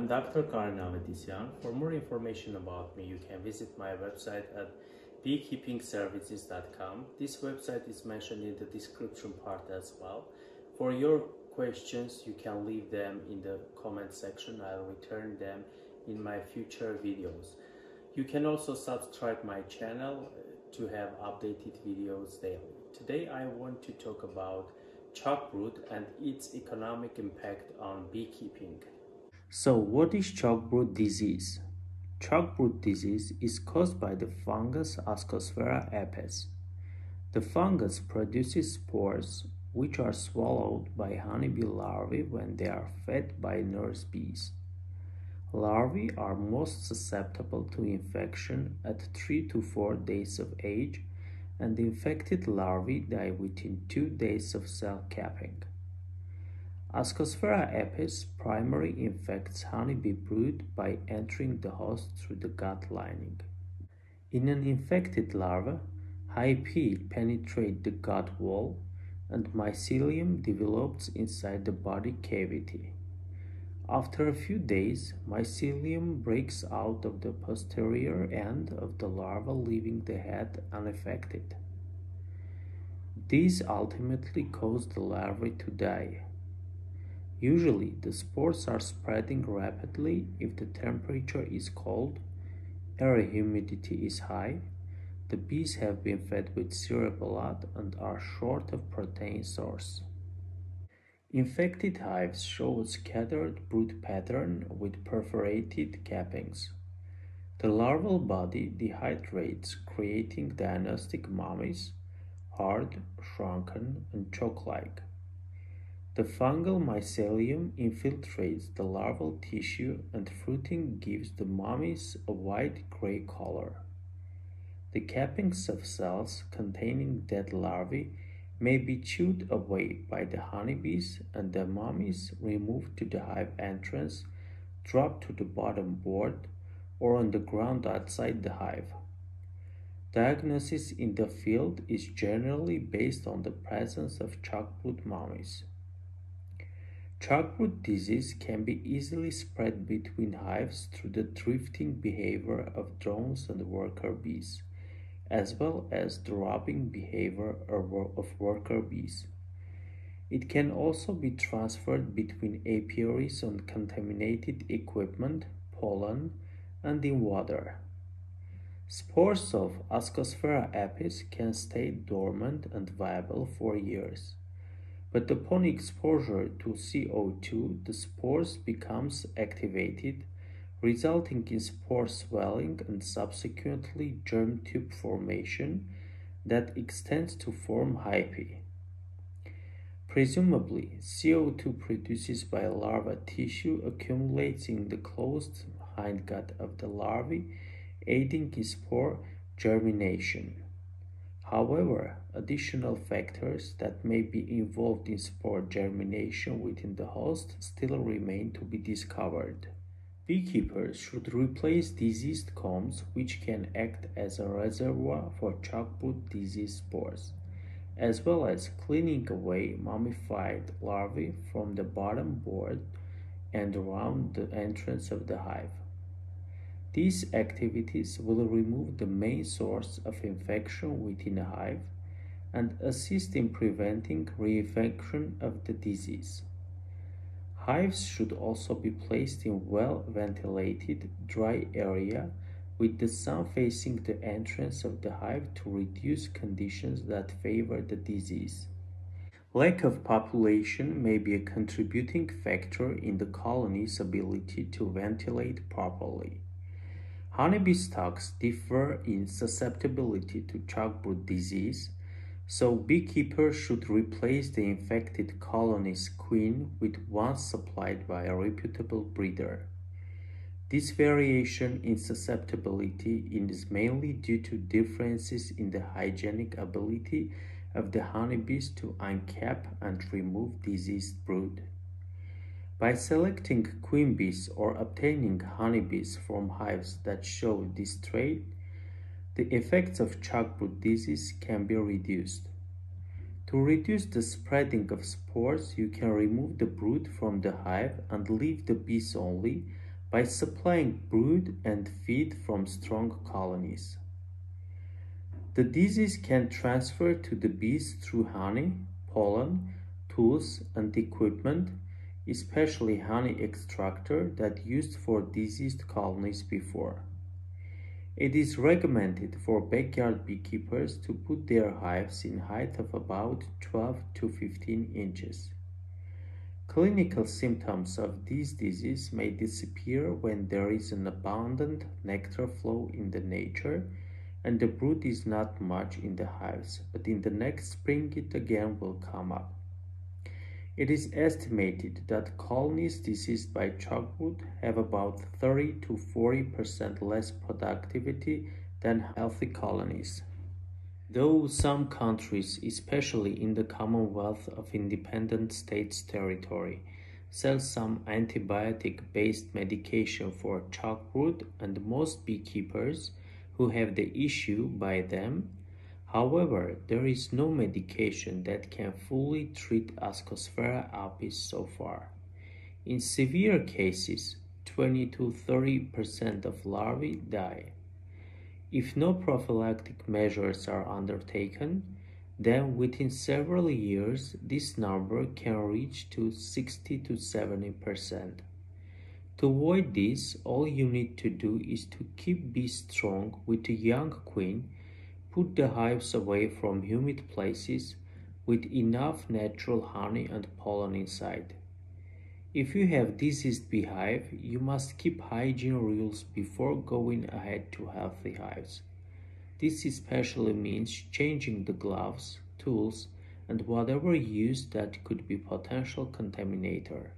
I'm Dr. Karen Avetisyan. For more information about me, you can visit my website at beekeepingservices.com. This website is mentioned in the description part as well. For your questions, you can leave them in the comment section. I'll return them in my future videos. You can also subscribe my channel uh, to have updated videos daily. Today I want to talk about chalkbrood and its economic impact on beekeeping. So what is chalkbrood disease? Chalkbrood disease is caused by the fungus Ascosphaera apis. The fungus produces spores which are swallowed by honeybee larvae when they are fed by nurse bees. Larvae are most susceptible to infection at 3 to 4 days of age and infected larvae die within 2 days of cell capping. Ascosphaera apis primarily infects honeybee brood by entering the host through the gut lining. In an infected larva, hyphae penetrate the gut wall and mycelium develops inside the body cavity. After a few days, mycelium breaks out of the posterior end of the larva, leaving the head unaffected. These ultimately cause the larvae to die. Usually, the spores are spreading rapidly if the temperature is cold, air humidity is high, the bees have been fed with syrup a lot and are short of protein source. Infected hives show a scattered brood pattern with perforated cappings. The larval body dehydrates, creating dynastic mummies, hard, shrunken, and chalk-like. The fungal mycelium infiltrates the larval tissue and fruiting gives the mummies a white gray color. The cappings of cells containing dead larvae may be chewed away by the honeybees and the mummies removed to the hive entrance, dropped to the bottom board, or on the ground outside the hive. Diagnosis in the field is generally based on the presence of chalkbrood mummies. Chalkbrood disease can be easily spread between hives through the drifting behavior of drones and worker bees as well as the robbing behavior of worker bees. It can also be transferred between apiaries on contaminated equipment, pollen, and in water. Spores of Ascosphaera apis can stay dormant and viable for years. But upon exposure to CO2, the spores becomes activated resulting in spore swelling and subsequently germ tube formation that extends to form hyphae. Presumably, CO2 produced by larva tissue accumulates in the closed hindgut of the larvae, aiding in spore germination. However, additional factors that may be involved in spore germination within the host still remain to be discovered. Beekeepers should replace diseased combs which can act as a reservoir for chalkbrood disease spores, as well as cleaning away mummified larvae from the bottom board and around the entrance of the hive. These activities will remove the main source of infection within a hive and assist in preventing reinfection of the disease. Hives should also be placed in well-ventilated, dry area with the sun facing the entrance of the hive to reduce conditions that favor the disease. Lack of population may be a contributing factor in the colony's ability to ventilate properly. Honeybee stocks differ in susceptibility to chalkbrood disease, so beekeepers should replace the infected colony's queen with one supplied by a reputable breeder. This variation in susceptibility is mainly due to differences in the hygienic ability of the honeybees to uncap and remove diseased brood. By selecting queen bees or obtaining honeybees from hives that show this trait, the effects of chalkbrood disease can be reduced. To reduce the spreading of spores, you can remove the brood from the hive and leave the bees only, by supplying brood and feed from strong colonies. The disease can transfer to the bees through honey, pollen, tools, and equipment, especially honey extractor that used for diseased colonies before. It is recommended for backyard beekeepers to put their hives in height of about 12 to 15 inches. Clinical symptoms of this disease may disappear when there is an abundant nectar flow in the nature and the brood is not much in the hives, but in the next spring it again will come up. It is estimated that colonies diseased by chalkbrood have about 30 to 40% less productivity than healthy colonies. Though some countries, especially in the Commonwealth of Independent States territory, sell some antibiotic-based medication for chalkbrood and most beekeepers who have the issue buy them. However, there is no medication that can fully treat Ascosphaera apis so far. In severe cases, 20 to 30% of larvae die. If no prophylactic measures are undertaken, then within several years this number can reach to 60 to 70%. To avoid this, all you need to do is to keep bees strong with a young queen, put the hives away from humid places with enough natural honey and pollen inside. If you have diseased beehive, you must keep hygiene rules before going ahead to healthy hives. This especially means changing the gloves, tools, and whatever used that could be potential contaminator.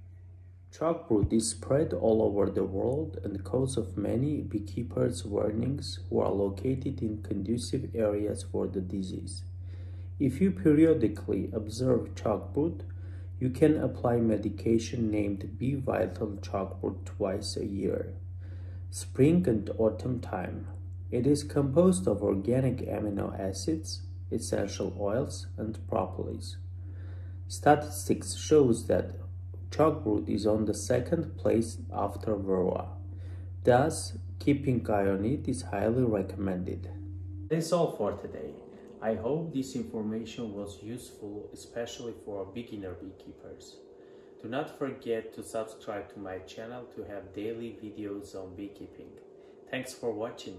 Chalkbrood is spread all over the world and cause of many beekeepers' warnings who are located in conducive areas for the disease. If you periodically observe chalkbrood, you can apply medication named Bee Vital Chalkbrood twice a year, spring and autumn time. It is composed of organic amino acids, essential oils, and propolis. Statistics shows that chalkbrood is on the second place after varroa. Thus, keeping eye on it is highly recommended. That's all for today. I hope this information was useful, especially for beginner beekeepers. Do not forget to subscribe to my channel to have daily videos on beekeeping. Thanks for watching.